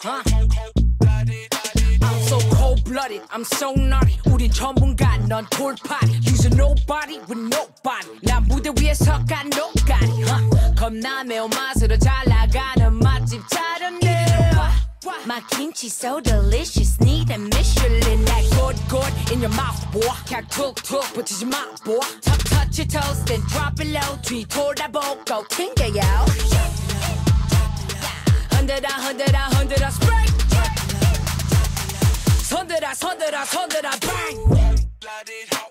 Huh? I'm so cold blooded, I'm so naughty. 우린 전문가, 넌 돌팔이. Use nobody with nobody. 난 무대 위에서 간 nobody. Huh? 겁나 매운 맛으로 잘 나가는 맛집 차렸네. My kimchi so delicious, need a Michelin. That good, good in your mouth, boy. 그냥 툭툭 붙이지 마, boy. Touch, touch your toes, then drop it low. 뒤 돌아보고 튕겨요. 흔들어, 흔들어, 흔들어, spray. 손들어, 손들어, 손들어, bang. Ice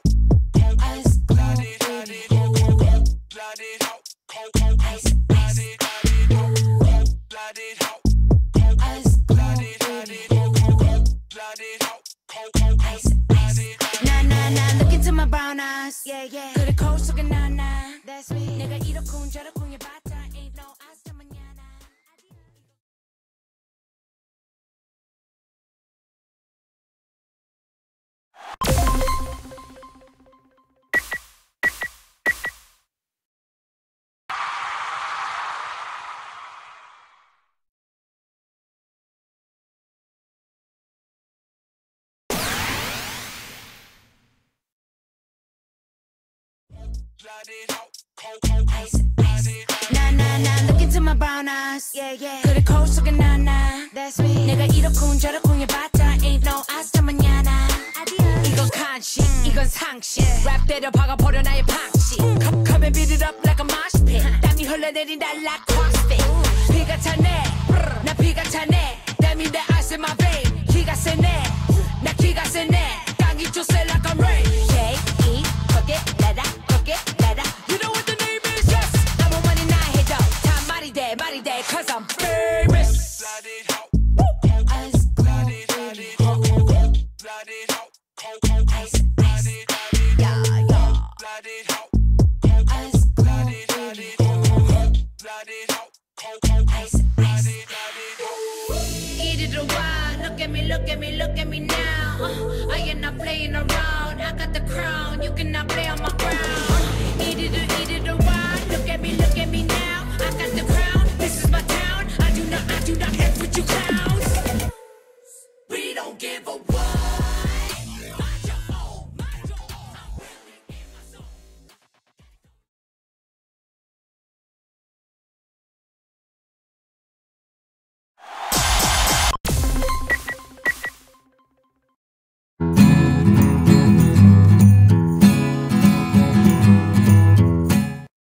Ice, ice. Nah, nah, nah, look into my brown eyes. Yeah, yeah. 그래, 거울 속에 나, 나. That's me. 내가 이렇군, 저렇군, 해 Nah, nah, nah, look into my brown eyes. Yeah, yeah. 그래, 거울 속에 나, 나. That's me. 내가 이렇군, 저렇군, 해봤자 ain't no hasta mañana. Adios. 이건 간식, 이건 상식. 랩 때려 박아버려 나의 방식. Come, come and beat it up like a mosh pit. 땀이 흘러내린다 like crossfit. 피가 차네, I am not playing around. I got the crown. You cannot play on my ground. Eat it,